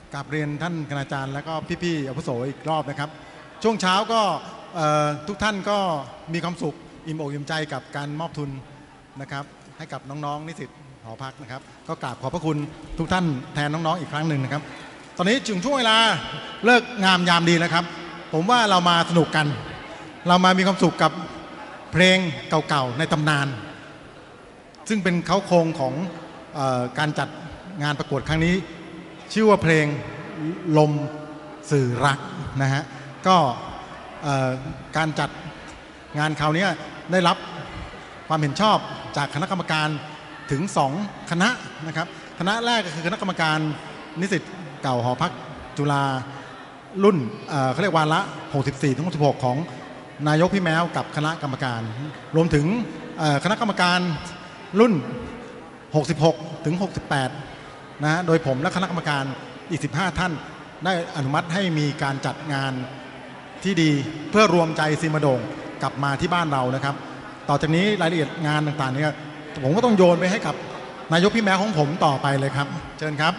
กกราบเรียนท่านคณาจารย์ และก็พี่ๆอาวุโสอีกรอบนะครับ ช่วงเช้าก็ทุกท่านก็มีความสุขอิ่มอกอิ่มใจกับการมอบทุนนะครับให้กับน้องๆนิสิตหอพักนะครับ ก็กราบขอบพระคุณทุกท่านแทนน้องๆอีกครั้งหนึ่งนะครับ ตอนนี้ถึงช่วงเวลาเลิกงามยามดีแล้วครับ ผมว่าเรามาสนุกกัน เรามามีความสุขกับเพลงเก่าๆในตำนาน ซึ่งเป็นเขาโครงของออการจัดงานประกวดครั้งนี้ ชื่อว่าเพลงลมสื่อรักนะฮะก็การจัดงานคราวนี้ได้รับความเห็นชอบจากคณะกรรมการถึง 2 คณะนะครับคณะแรกก็คือคณะกรรมการนิสิตเก่าหอพักจุฬารุ่นเเขาเรียกวาระ 64ถึง66 ของนายกพี่แมวกับคณะกรรมการ รวมถึงคณะกรรมการรุ่น 66ถึง68 นะฮะโดยผมและคณะกรรมการอีก 15 ท่าน ได้อนุมัติให้มีการจัดงานที่ดีเพื่อรวมใจซีมาโดงกลับมาที่บ้านเรานะครับ ต่อจากนี้รายละเอียดงานต่างๆเนี่ยผมก็ต้องโยนไปให้กับนายกพี่แม้ของผมต่อไปเลยครับ เชิญครับ